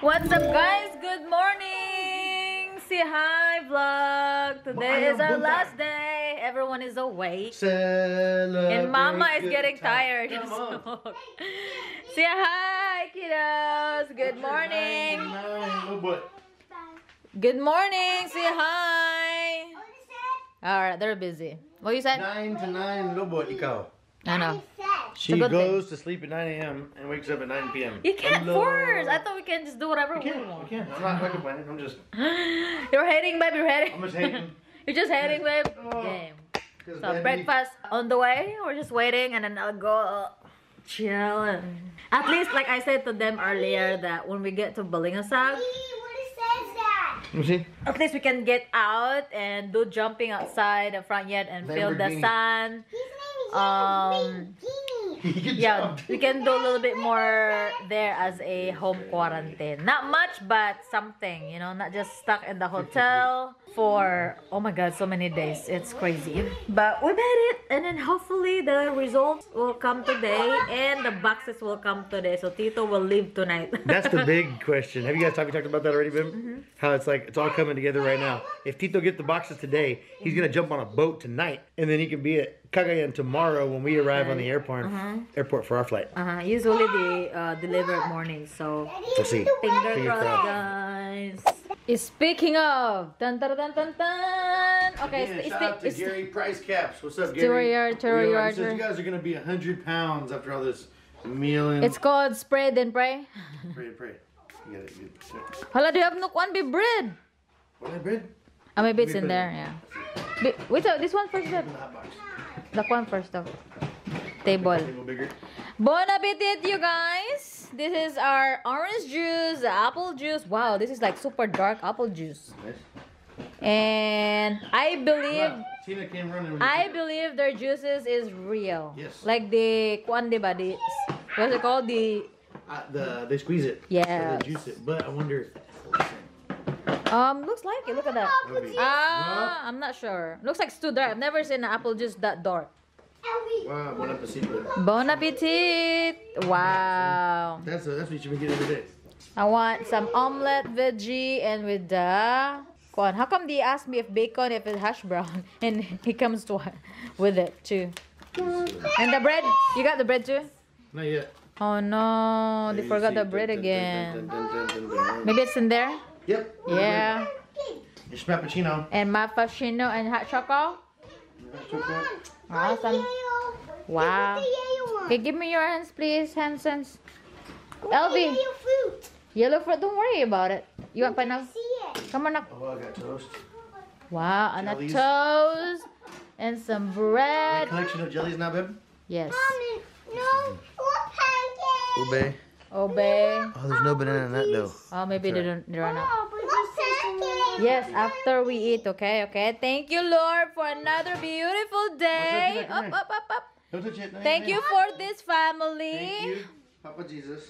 What's up guys? Good morning! Say hi vlog! Today is our last day. Everyone is awake. Celebrate And mama is getting time. tired. Come on. So- Say hi kiddos! Good morning! Nine. Oh Good morning! Say hi! Alright, they're busy. What you said? Nine to nine, little boy, ikaw. I know. She good goes to sleep at 9 a.m. and wakes up at 9 p.m. You can't Hello. force! I thought we can just do whatever we can't. I want. can't. I'm not complaining. I'm just. You're hating, babe. You're hating. I'm just hating. You're just hating, babe. Oh. Game. 'cause So Daddy- breakfast on the way. We're just waiting, and then I'll go uh, chill. And at least, like I said to them earlier, that when we get to Balingasag, see. at least we can get out and do jumping outside the front yard and feel the Lamborghini. sun. Um, yeah, we can do a little bit more there as a home quarantine. Not much, but something, you know, not just stuck in the hotel for, oh my god, so many days. It's crazy. But we made it, and then hopefully the results will come today and the boxes will come today. So Tito will leave tonight. That's the big question. Have you guys talked, about that already, Bim? Mm-hmm. How it's like it's all coming together right now. If Tito get the boxes today, he's gonna jump on a boat tonight, and then he can be at Cagayan tomorrow when we arrive on the airport Uh-huh. airport for our flight. Uh-huh. Usually they uh, deliver at morning, so We'll see. Finger Finger crossed, crossed. guys. Speaking of, dun dun dun dun dun. Okay, Again, it's, shout out to it's, Gary Price Caps. What's up, Gary? Story yard, story He says you guys are gonna be hundred pounds after all this meal and it's called spread and pray. pray, pray. You got it. You Hala, do you have no one be bread? What that bread? Ah, maybe it's We in put there, yeah. Be, wait, uh, this one first, babe. In the hot box. The one first, though. Table. A. Bon appetit, you guys! This is our orange juice, apple juice. Wow, this is like super dark apple juice. Nice. And I believe Wow. Tina came running. I the- believe their juices is real. Yes. Like the kuan diba, the what's it called? The Uh, the they squeeze it. Yes. So they juice it. But I wonder if um looks like it. Look at that. Maybe. Ah, I'm not sure. Looks like it's too dark. I've never seen an apple juice that dark. Wow, bon appetit. Bon appetit! Wow. That's uh, that's what you should be getting every day. I want some omelette veggie and with the kuan. How come they asked me if bacon if it's hash brown and he comes to with it too. And the bread. You got the bread too? Not yet. Oh no, they forgot the bread Dun, dun, again. Maybe it's in there. Yep. Yeah. It's frappuccino. And mafashino and hot chocolate. Awesome. Wow. Okay, give me your hands, please, Hands, Hansons. Elvie, yellow fruit. Don't worry about it. You want pineapple? Come on up. Oh, I got toast. Wow, and a toast and some A bread. collection of jellies now, babe. Yes. Mommy, No, pancakes. Ube. Obey. Oh, there's no banana in that though. Oh, maybe they don't. They run out. Oh, but you pancakes. Yes, after we eat. Okay, okay. Thank you, Lord, for another beautiful day. Up, up, up, up. Don't touch it. Thank you for this family. Thank you, Papa Jesus,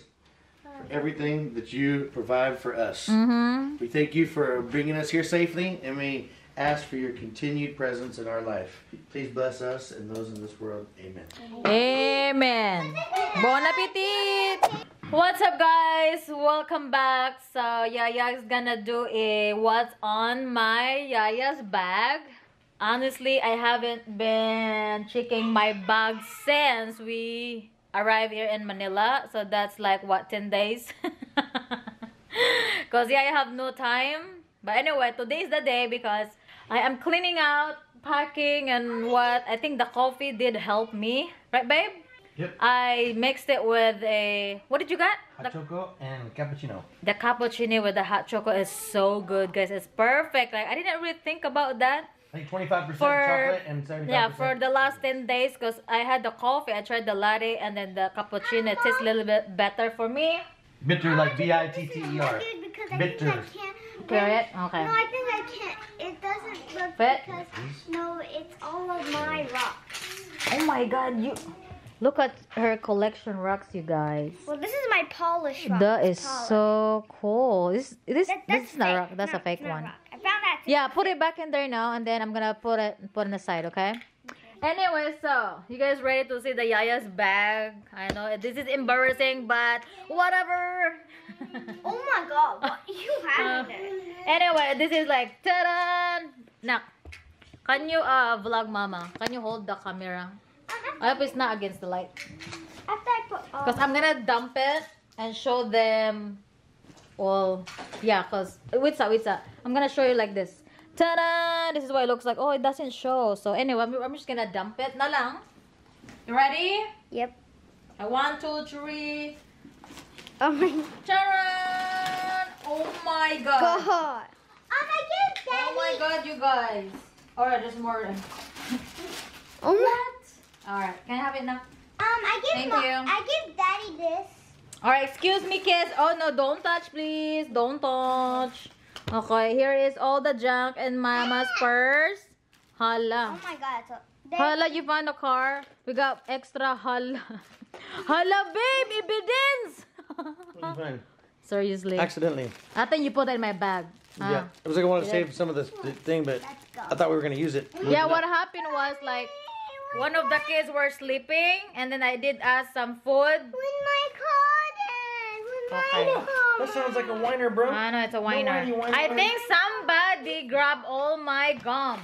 for everything that you provide for us. Mm-hmm. We thank you for bringing us here safely, and we ask for your continued presence in our life. Please bless us and those in this world. Amen. Amen. Bon appetit. What's up, guys? Welcome back. So Yaya's gonna do a what's on my Yaya's bag. Honestly, I haven't been checking my bag since we arrived here in Manila. So that's like what 10 days. Cause yeah, I have no time. But anyway, today is the day because I am cleaning out, packing, and what I think the coffee did help me, right, babe? Yep. I mixed it with a what did you got? The, choco and cappuccino. the cappuccino with the hot chocolate is so good, guys. It's perfect. Like I didn't really think about that. I think 25% chocolate and 75%. Yeah, for the last 10 days because I had the coffee, I tried the latte and then the cappuccino. It tastes a little bit better for me. bitter like B I T T E R. Because I Bitter. think I can't. Period? No, Okay. I think I can't. It doesn't look But- because no, it's all of my rocks. Oh my god, you look at her collection rocks, you guys. Well, this is my polish rock. That is It's polished. so cool. This this That- this is not rock. That's No, a fake one. rock. I found that. Yeah, put it back in there now, and then I'm gonna put it put it aside, okay? Anyway, so you guys ready to see the Yaya's bag? I know this is embarrassing, but whatever. Oh my god, what you have in there? anyway, this is like ta-da! Now, can you uh vlog mama? Can you hold the camera? I hope it's not against the light. After I put all Because I'm gonna dump it and show them all. Yeah, because. Wait, wait, I'm gonna show you like this. Ta-da! This is what it looks like. Oh, it doesn't show. So, anyway, I'm, I'm just gonna dump it. Na lang. You ready? Yep. One, two, three. Oh my Charan! Oh my god. god. Oh my god, Oh my god, you guys. Alright, there's more. Oh what? Alright, can I have it now? Um, I give Thank you. I give daddy this. Alright, excuse me, kids. Oh no, don't touch, please. Don't touch. Okay, here is all the junk in mama's purse. Hala. Oh my god. So, Hala, you found a car. We got extra hala. Hala, babe, evidence. Fine. Seriously. Accidentally. I think you put it in my bag. Ah. Yeah. It was like I wanted to Yeah. save some of this thing, but I thought we were gonna use it. Yeah, what happened was like one of the kids were sleeping and then I did ask some food. With my cotton. With my Okay. cotton. That sounds like a whiner, bro. I know it's a whiner. whiny, whiny, I think somebody grabbed all my gum.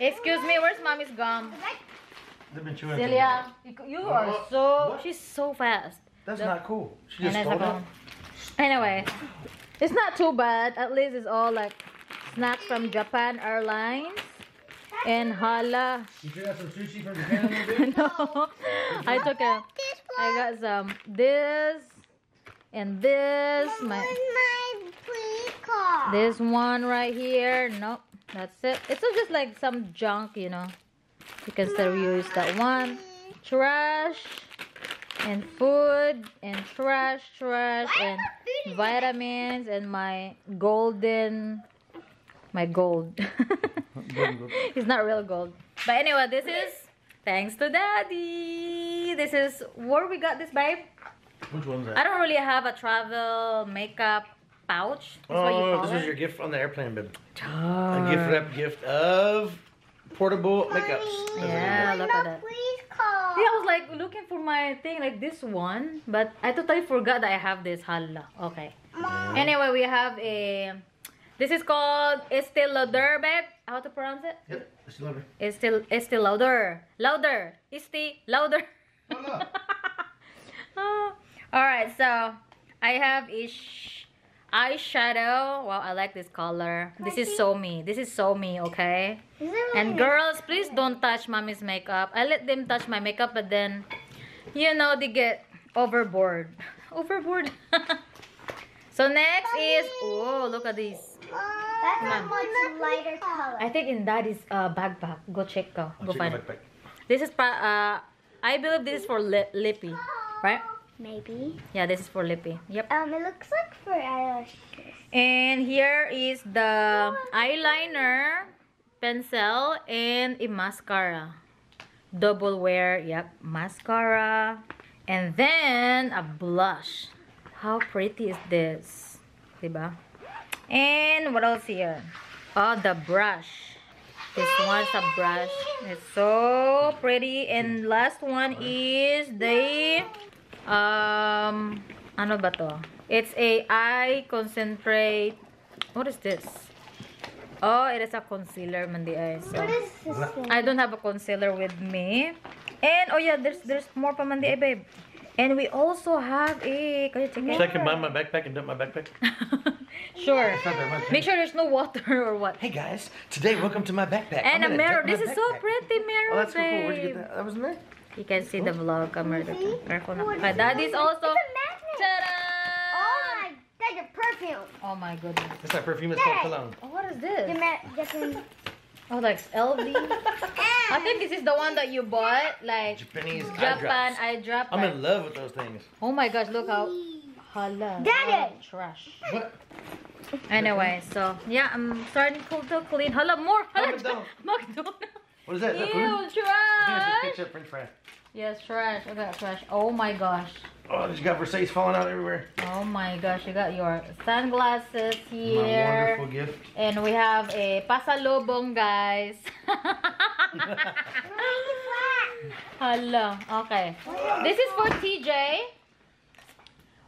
Excuse me, where's mommy's gum? They've been chewing. Celia, you, you are What? so What? she's so fast. That's The- not cool. She just stole gum. it. Anyway, it's not too bad. At least it's all like snacks from Japan Airlines and hala. You sure got some sushi from Japan in there, dude? no, I took a. I got some this and this. My my pre-car. this one right here. Nope, that's it. It's just like some junk, you know. You can still use that one. Trash and food and trash, trash and vitamins and my golden, my gold. it's not real gold. But anyway, this is thanks to daddy. This is where we got this, babe. Which one's I don't really have a travel makeup pouch. That's what you Oh, call this it. was your gift on the airplane, babe. A gift wrap gift of portable makeups. That's what it Yeah, look at that. Yeah, I was like looking for my thing, like this one, but I totally forgot that I have this hala. Okay. Anyway, we have a. This is called Estee Lauder, babe. How to pronounce it? Yep. It's lovely. Estee Estee Lauder. Lauder. Estee Lauder. Ah. All right, so I have ish eyeshadow. Wow, I like this color. This is so me. This is so me. Okay. Is it really And girls, please don't touch mommy's makeup. I let them touch my makeup, but then, you know, they get overboard. Overboard. so next is, oh, look at this. That's a Ma'am. much lighter color. I think in daddy's uh, backpack. Go check go. Go check find it. backpack. This is, pa- uh, I believe this is for lip- lippy, right? Maybe. Yeah, this is for lippy. Yep. Um, it looks like for eyelashes. And here is the eyeliner, pencil, and a mascara. Double wear, yep, mascara. And then a blush. How pretty is this? Diba? And what else here? Oh, the brush. This one's a brush. It's so pretty. And last one is the um ano ba to? It's a eye concentrate. What is this? Oh, it is a concealer man di ay. So, What is this thing? I don't have a concealer with me. And oh yeah, there's there's more pa man ay, babe. And we also have a Can you check So I it? can buy my backpack and dump my backpack? sure. It's not that much. Make sure there's no water or what. Hey guys, today welcome to my backpack. And a I'm gonna mirror. dump my This is so pretty mirror, Oh, that's so cool. Where'd you babe. get that? That was in there? You can see the vlog camera. See? Careful na. Oh, Okay, daddy's also. It's a. Ta-da! Oh my, that's your perfume. Oh my goodness. It's not perfume, it's called Dad. cologne. Oh, what is The this? Ma- the Oh, like LV. I think this is the one that you bought, like Japanese eye Japan drops. eye drop. I'm like- in love with those things. Oh my gosh, look how hala. Daddy! trash. What? Anyway, so yeah, I'm starting to to clean. Hala more. Hala, McDonald's. McDonald's. What is that? Is that Ew, food? I think it's just trash. ketchup french fry. Yes, trash. Look at that trash. Oh my gosh. Oh, you got Versace falling out everywhere. Oh my gosh, you got your sunglasses here. My here. wonderful gift. And we have a pasalubong, guys. Hala. Okay. This is for TJ.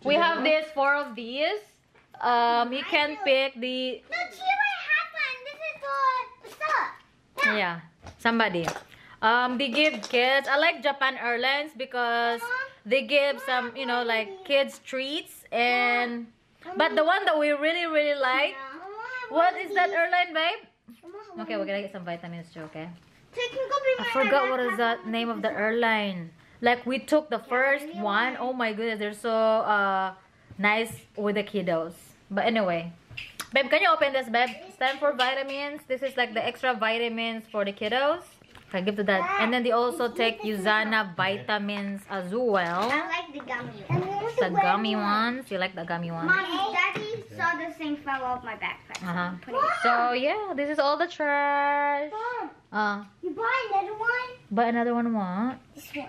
We have this four of these. Um, you can pick the No, Chewy has one. This is for what's up? yeah somebody. Um, they give kids. I like Japan Airlines because they give some you know like kids treats and. But the one that we really really like. What is that airline, babe? Okay, we're gonna get some vitamins too. Okay. I forgot what is that name of the airline. Like we took the first one. Oh my goodness, they're so uh nice with the kiddos. But anyway, babe, can you open this, babe? It's time for vitamins. This is like the extra vitamins for the kiddos. Okay, give to that. And then they also take Usana vitamins as well. I like the gummy ones. The gummy ones. You like the gummy ones? Mommy, Daddy saw this thing fell off my backpack. Uh huh. So yeah, this is all the trash. Mom, Uh, you buy another one? but another one what? This one.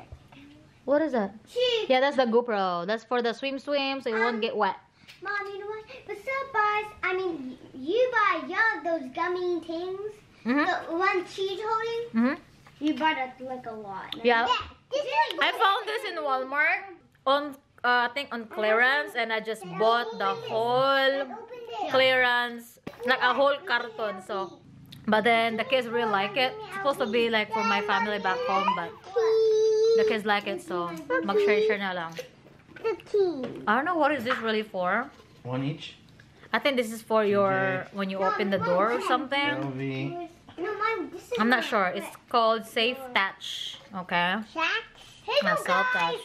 What is that? She. Yeah, that's the GoPro. That's for the swim swim, so it won't get wet. Mom, you know what? But some buys, I mean, you buy young those gummy things. Mhm. The one she's holding, Mhm. You bought it like a lot. Yeah. This is I found this in Walmart on uh, I think on clearance, and I just bought the whole clearance, like a whole carton. So, but then the kids really like it. It's supposed to be like for my family back home, but the kids like it, so mag-share-share na lang. I don't know what is this really for. One each. I think this is for your when you open the door or something. LV. No, mine. This is I'm not sure. It's called Safe Touch. Okay. Shack. Hey, no, guys. touch.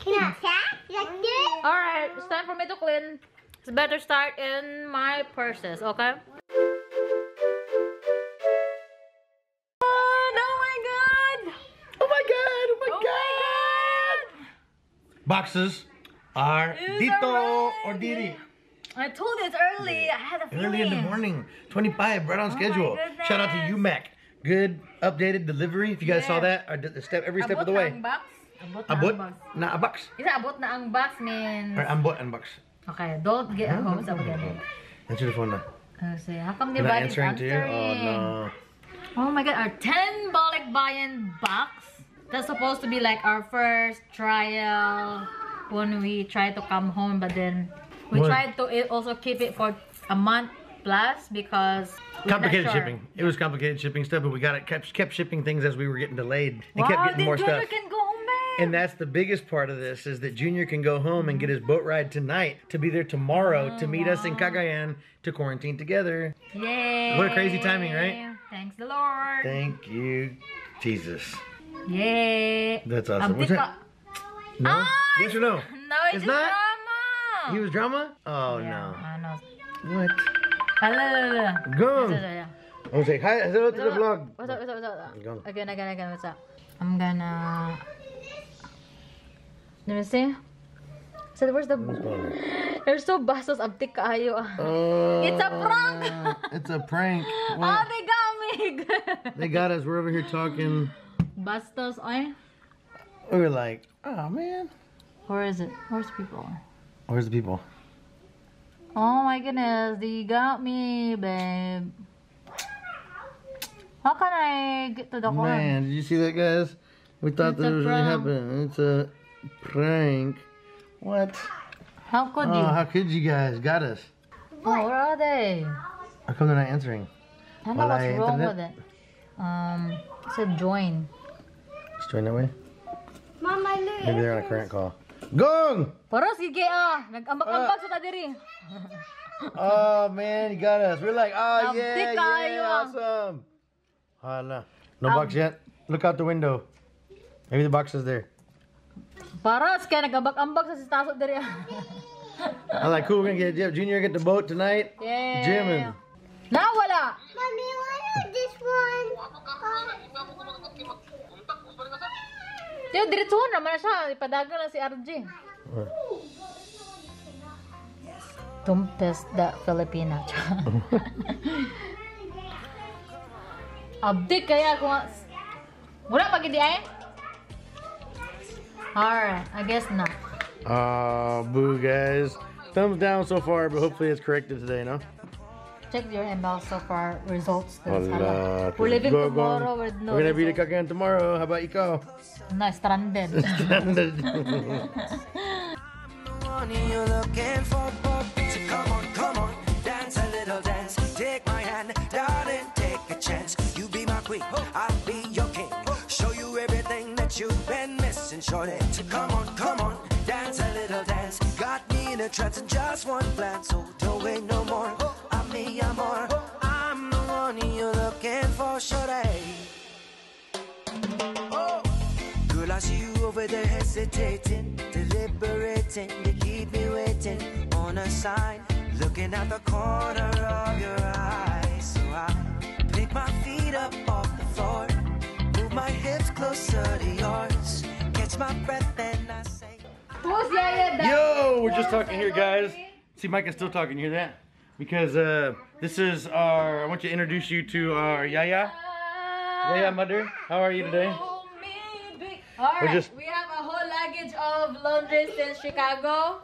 Can I shack like this? Alright, it's time for me to clean. It's better start in my purses, okay? Oh my god! Oh my god! Oh my Oh god! Boxes are Is dito alright. or diri. God! I told you it's early. I had a feeling. Early in the morning, 25, right on Oh my schedule. Shout out to goodness. UMAC. Good updated delivery. If you guys saw that, I did the step every step Abot of the na way. ang box. Abot na Abot ang box. na a box. Isa abot na ang box means... Or ambot and box. Okay, don't get home sa again. Answer the phone now. Uh, say, how come You're not answering to you? Oh no. Oh my god, our 10 balikbayan box. That's supposed to be like our first trial when we try to come home, but then we What? tried to also keep it for a month plus because Complicated sure. shipping. It was complicated shipping stuff, but we got it kept kept shipping things as we were getting delayed and Wow, kept getting more Junior stuff. And that's the biggest part of this is that Junior can go home and get his boat ride tonight to be there tomorrow to meet us in Cagayan to quarantine together. Yay! What a crazy timing, right? Thanks the Lord. Thank you, Jesus. Yay! That's awesome. What's that? No? Ah! Yes or no? No, it's, It's just not? Drama. He was drama? Oh yeah, no. I know. What? Ah, la, la, la, la. Go. Yes, yes, yes, yeah. I was like, hi, hello to the vlog. What's up, what's up, what's up? Go. Again, again, again, what's up? I'm gonna... Let me see. So where's the... They're so bastos abtik kaayo ah. Oh, It's a prank! it's a prank. Oh, they got me! They got us. We're over here talking. bastos, ay. We were like, oh man. Where is it? Where's people? Where's the people? Oh my goodness, they got me, babe. How can I get to the car? Man, did you see that, guys? We thought It's that a was really prank. happening. It's a prank. What? How could Oh, you? how could you guys? Got us. Oh, where are they? How come they're not answering? I don't know what's Wala wrong with it. Um, it said join. Just join that way. Mom, I Maybe they're on a current call. Gong! Pero sige ah, nag-ambak-ambak sa tadiri. Oh man, you got us. We're like, oh yeah, kayo, yeah, ah. awesome. Hala. No Ab- box yet. Look out the window. Maybe the box is there. Paras kaya nag-ambak-ambak sa sistaso diri. I'm like, cool. We're gonna get yeah, Junior get the boat tonight. yeah. Jimin. Nawala. Mommy, why not this one? Yo, diretsuhon naman na siya. Ipadagan lang si RJ. Tumpes da Filipina. Abdik kaya kung... Wala pa gidi ay? Alright, I guess not. Oh, boo, guys. Thumbs down so far, but hopefully it's corrected today, no? Check your email so far results. guys. Hala, Hala. We're leaving go, go. tomorrow with no We're gonna be the results. Cagayan tomorrow. How about ikaw? No, stranded. Money you're looking for, but so come on, come on, dance a little dance. Take my hand, darling, take a chance. You be my queen, I'll be your king. Show you everything that you've been missing, shorty. So come on, come on, dance a little dance. Got me in a trance in just one glance, so don't wait no more. I'm me, I'm. I'm the one you're looking for, shorty. Oh. Girl, I see you over there hesitating, deliberating. You keep me waiting on a sign, looking at the corner of your eye. So I pick my feet up off the floor, move my hips closer to yours, catch my breath, and I say. Who's Yaya Dad? Yo, we're just talking here, guys. See, Mike is still talking. You hear that? Because uh, this is our. I want to introduce you to our Yaya. Yaya mother. How are you today? Alright, just- we have a whole luggage of laundry since Chicago.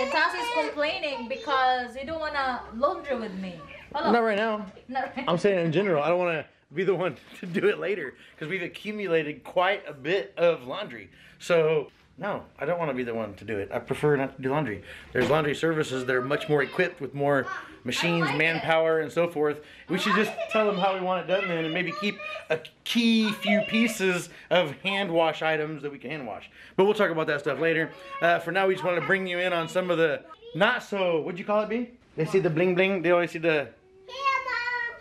And is complaining because he don't wanna laundry with me. Hello. Not right now. Not right. I'm saying in general. I don't want to be the one to do it later because we've accumulated quite a bit of laundry. So no, I don't want to be the one to do it. I prefer not to do laundry. There's laundry services that are much more equipped with more machines, like it. manpower, and so forth. We should just tell them how we want it done then, and maybe keep a key few pieces of hand wash items that we can hand wash. But we'll talk about that stuff later. Uh, for now, we just wanted to bring you in on some of the not so. What'd you call it, B? They see the bling bling. They always see the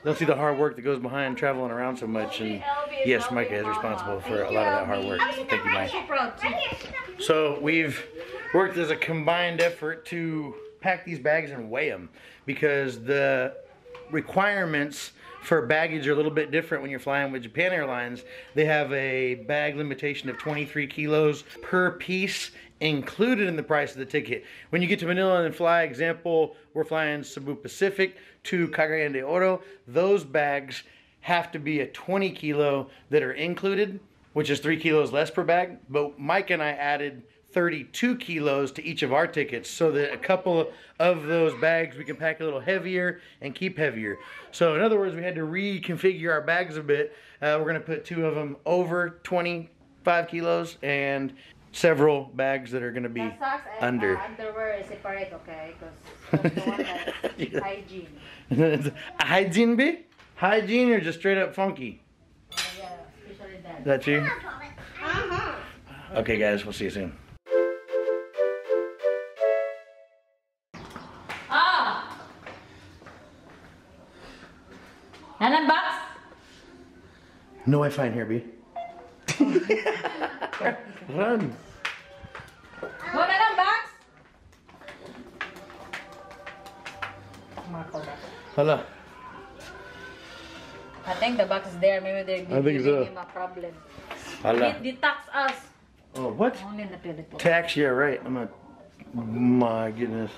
They'll see the hard work that goes behind traveling around so much. And yes, Micah is responsible for a lot of that hard work. Thank you, Mike. So we've worked as a combined effort to pack these bags and weigh them because the requirements for baggage are a little bit different when you're flying with Japan Airlines. They have a bag limitation of 23 kilos per piece included in the price of the ticket. When you get to Manila and fly, example, we're flying Cebu Pacific to Cagayan de Oro, those bags have to be a 20 kilo that are included, which is three kilos less per bag. But Mike and I added 32 kilos to each of our tickets so that a couple of those bags we can pack a little heavier and keep heavier. So in other words, we had to reconfigure our bags a bit. Uh, we're gonna put two of them over 25 kilos and several bags that are gonna be The socks and under. uh, underwear is separate, okay? Because the one that's Yeah. hygiene. Hygiene be? Hygiene or just straight up funky? Yeah, especially that you? Uh-huh. Okay guys, we'll see you soon. Ah! Nanan box? No Wi-Fi in here, B. Run. No nanan box? Marco box. Hala. I think the box is there. Maybe they're I think giving so. him a problem. Hala. They, they tax us. Oh, what? Only in the Philippines. Tax, yeah, right. I'm a. My goodness.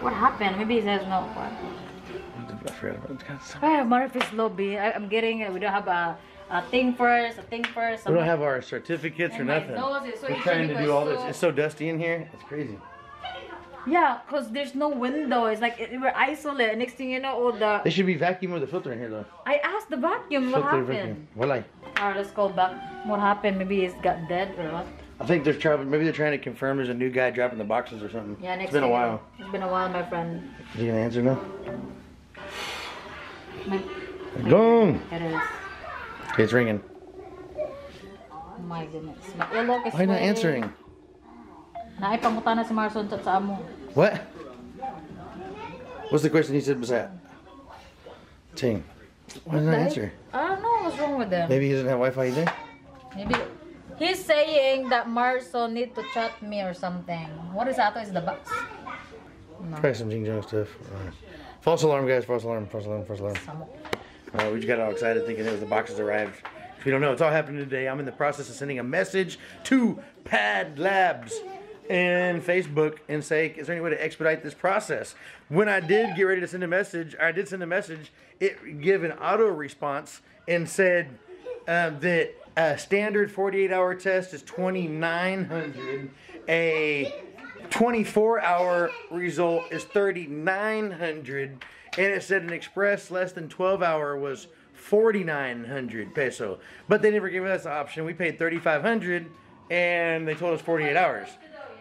What happened? Maybe he says no. What? I forgot about it. God, so- Marfis lobby. I, I'm getting it. We don't have a, a thing first, a thing first. We don't have our certificates or And my nothing. nose is so We're itchy trying to do all this. It's so dusty in here. It's crazy. Yeah, cause there's no window. It's like it, we're isolated. Next thing you know, all the They should be vacuuming with a filter in here, though. I asked the vacuum what happened. vacuum. Walay. Alright, let's go back. What happened? Maybe it's got dead or what? I think they're traveling. Maybe they're trying to confirm there's a new guy dropping the boxes or something. Yeah, next it's been a while. know- It's been a while, my friend. Is he gonna answer now? My, Go. it is. Okay, it's ringing. Oh my goodness. My Why not answering? Naipangutan na si Marson sa sa amo. What? What's the question he said was that? Ting. Why did not I answer? I don't know what's wrong with them. Maybe he doesn't have Wi-Fi either. Maybe he's saying that Marson need to chat me or something. What is that? Is the box? Probably some Jing Jong stuff. Uh, false alarm, guys. False alarm. False alarm. False alarm. Uh, we just got all excited thinking it was the boxes arrived. If you don't know, it's all happening today. I'm in the process of sending a message to Pad Labs and Facebook and say, is there any way to expedite this process? When I did get ready to send a message, I did send a message. It gave an auto response and said um, that a standard 48 hour test is 2,900. A 24 hour result is 3900 and it said an express less than 12 hour was 4900 peso but they never gave us the option we paid 3500 and they told us 48 hours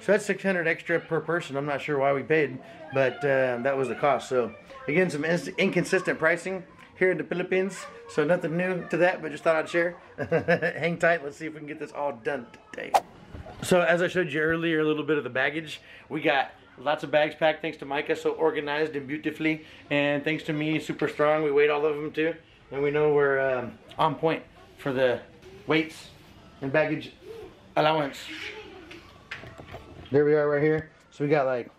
so that's 600 extra per person i'm not sure why we paid but uh, that was the cost so again some ins- inconsistent pricing here in the philippines so nothing new to that but just thought i'd share hang tight let's see if we can get this all done today so as I showed you earlier, a little bit of the baggage. We got lots of bags packed thanks to Micah, so organized and beautifully. And thanks to me, super strong. We weighed all of them too. And we know we're um, on point for the weights and baggage allowance. There we are right here. So we got like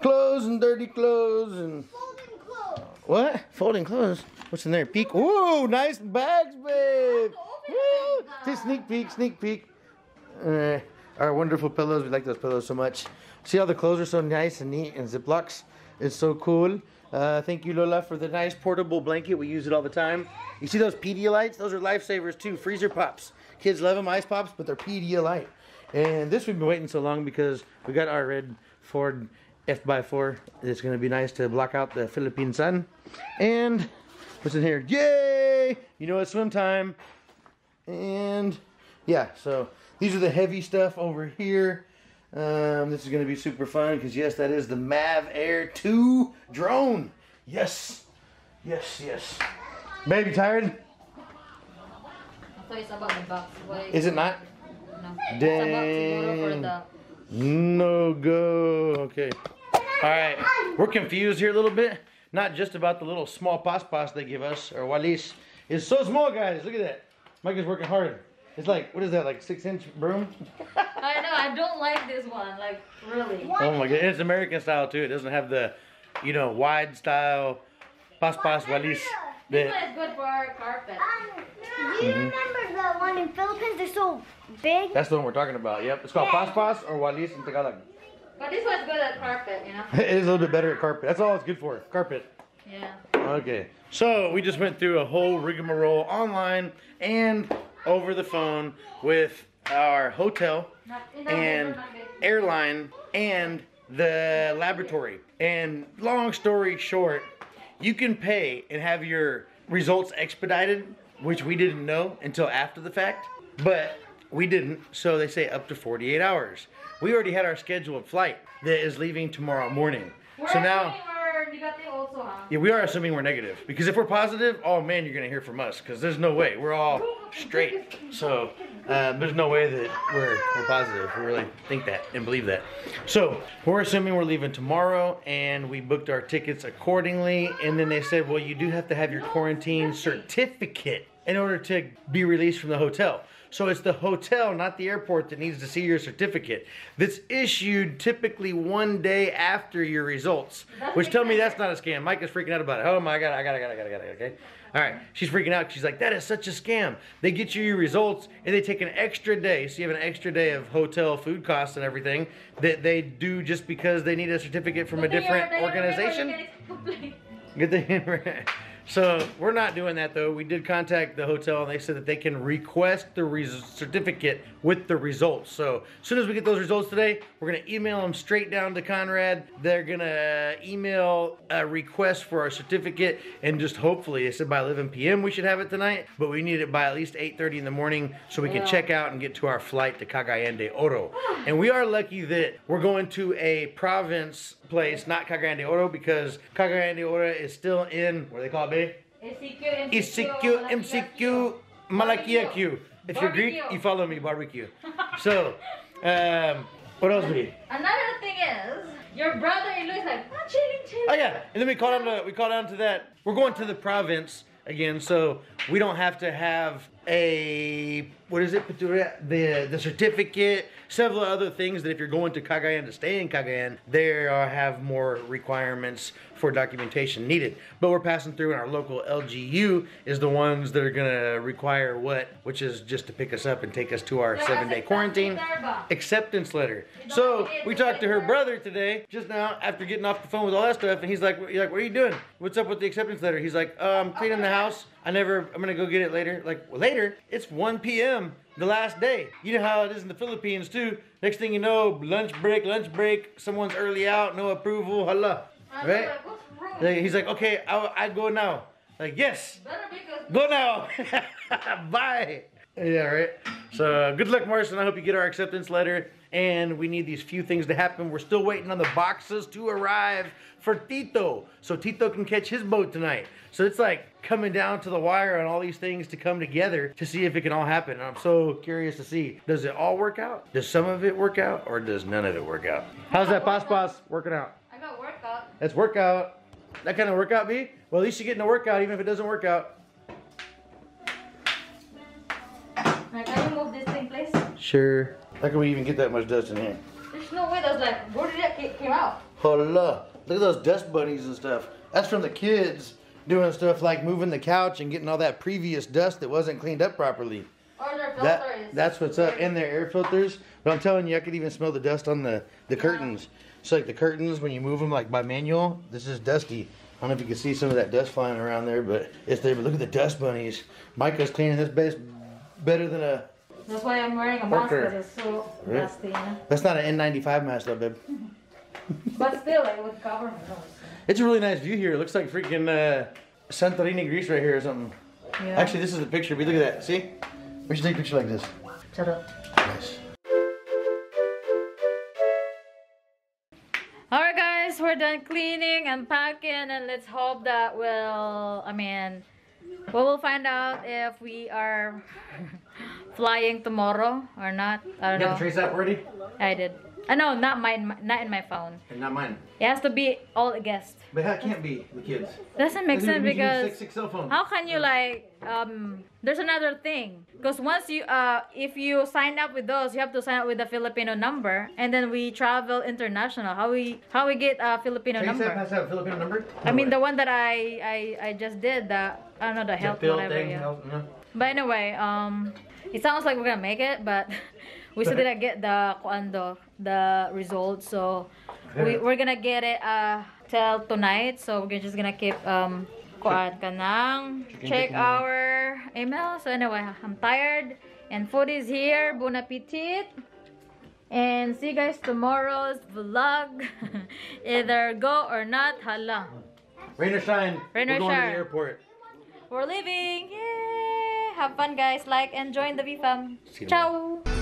clothes and dirty clothes and Folding clothes. what? Folding clothes. What's in there? Peek. Ooh, nice bags, babe. Woo! Just sneak peek, sneak peek. Uh, our wonderful pillows. We like those pillows so much. See how the clothes are so nice and neat and Ziplocs. It's so cool. Uh, thank you, Lola, for the nice portable blanket. We use it all the time. You see those Pedialytes? Those are lifesavers too. Freezer pops. Kids love them, ice pops, but they're Pedialyte. And this we've been waiting so long because we got our red Ford F x4. It's going to be nice to block out the Philippine sun. And what's in here? Yay! You know it's swim time. And yeah, so these are the heavy stuff over here. Um, this is going to be super fun because yes, that is the Mav Air 2 drone. Yes, yes, yes. Baby, tired? I thought it's about the box. Is it not? No. It's about siguro for Dang. No go. Okay. All right. We're confused here a little bit. Not just about the little small pas pas they give us or walis. It's so small, guys. Look at that. Mike is working hard. It's like what is that? Like six inch broom? I know. I don't like this one. Like really. Oh my god! It's American style too. It doesn't have the, you know, wide style pas pas walis. This one is good for our carpet. Um, do you mm-hmm. remember the one in Philippines? They're so big. That's the one we're talking about. Yep. It's called pas pas or walis in Tagalog. But this one's good at carpet, you know. it is a little bit better at carpet. That's all it's good for. Carpet. Yeah. Okay. So we just went through a whole rigmarole online and over the phone with our hotel Not, in the and airline and the laboratory. And long story short, you can pay and have your results expedited, which we didn't know until after the fact, but we didn't. So they say up to 48 hours. We already had our scheduled flight that is leaving tomorrow morning. We're So now. we're negative also, huh? Yeah, we are assuming we're negative because if we're positive, oh man, you're gonna hear from us because there's no way we're all straight. So uh, there's no way that we're we're positive. We really think that and believe that. So we're assuming we're leaving tomorrow, and we booked our tickets accordingly. And then they said, well, you do have to have your quarantine certificate in order to be released from the hotel. So it's the hotel, not the airport, that needs to see your certificate. That's issued typically one day after your results, which tell me that's not a scam. Mike is freaking out about it. Oh my god, I got, it, I got, it, I got, it, I got, it, okay. All right, she's freaking out. She's like, that is such a scam. They get you your results, and they take an extra day. So you have an extra day of hotel food costs and everything that they do just because they need a certificate from a different organization. Good thing. So we're not doing that though. We did contact the hotel and they said that they can request the res- certificate with the results. So as soon as we get those results today, we're gonna email them straight down to Conrad. They're gonna email a request for our certificate and just hopefully, they said by 11 p.m. we should have it tonight, but we need it by at least 8:30 in the morning so we can Yeah. check out and get to our flight to Cagayan de Oro. And we are lucky that we're going to a province place, not Cagayan de Oro, because Cagayan de Oro is still in what do they call it, ECQ, MCQ, MalakiaQ. If you're Greek, you follow me, barbecue. So, um, what else we? Another thing is, your brother-in-law is like, oh, chilling, chilling. Oh yeah, and then we call on to we call down to that. We're going to the province again, so we don't have to have a what is it? The the certificate, several other things that if you're going to Cagayan to stay in Cagayan, there are have more requirements for documentation needed. But we're passing through, and our local LGU is the ones that are gonna require what, which is just to pick us up and take us to our seven day quarantine acceptance letter. So we talked to her brother today, just now after getting off the phone with all that stuff, and he's like, he's like, what are you doing? What's up with the acceptance letter? He's like, I'm cleaning the house. I never, I'm gonna go get it later. Like well, later? It's 1 p.m. the last day. You know how it is in the Philippines too. Next thing you know, lunch break, lunch break. Someone's early out, no approval. Hala, right? Like, He's like, okay, I, I go now. Like, yes, go now. Bye. Yeah, right. So good luck, Marson. I hope you get our acceptance letter. And we need these few things to happen. We're still waiting on the boxes to arrive for Tito, so Tito can catch his boat tonight. So it's like coming down to the wire on all these things to come together to see if it can all happen. And I'm so curious to see, does it all work out? Does some of it work out, or does none of it work out? How's that Pas Pas working out? I got workout. That's workout. That kind of workout, B? Well, at least you're getting a workout, even if it doesn't work out. Sure. How can we even get that much dust in here? There's no way that's like, where did that ca- came out? Hola. Look at those dust bunnies and stuff. That's from the kids doing stuff like moving the couch and getting all that previous dust that wasn't cleaned up properly. Or their filter That, is. that's what's up in their air filters. But I'm telling you, I could even smell the dust on the, the curtains. It's like the curtains, when you move them like by manual, this is dusty. I don't know if you can see some of that dust flying around there, but it's there. But look at the dust bunnies. Micah's cleaning this base better than a. That's why I'm wearing a mask because it's so you know? That's not an N95 mask, though, babe. But still, it would cover my nose. It's a really nice view here. It looks like freaking uh, Santorini, Greece, right here or something. Yeah. Actually, this is a picture. But look at that. See? We should take a picture like this. Shut up. Nice. Alright guys, we're done cleaning and packing and let's hope that we'll, I mean, we will find out if we are flying tomorrow or not. I don't you know. got the know. trace app already? I did. Uh, no, not mine, not in my phone. And not mine. It has to be all guests. But that can't be the kids. Doesn't make sense because six, six cell phone. how can you like um there's another thing because once you uh if you sign up with those you have to sign up with the filipino number and then we travel international how we how we get a filipino Trace number has to have a Filipino number? i mean the one that i i, I just did the i don't know the health Field whatever thing, yeah. health, no? but anyway um it sounds like we're gonna make it but we still didn't get the kuando the results so we, we're gonna get it uh till tonight so we're just gonna keep um kuan ka check our email so anyway i'm tired and food is here bon appetit. And see you guys tomorrow's vlog. Either go or not hala Rain or shine. Rain we're or going to the airport. we're leaving yay have fun guys. Like and join the vfam ciao